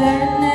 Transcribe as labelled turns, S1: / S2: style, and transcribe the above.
S1: sadness.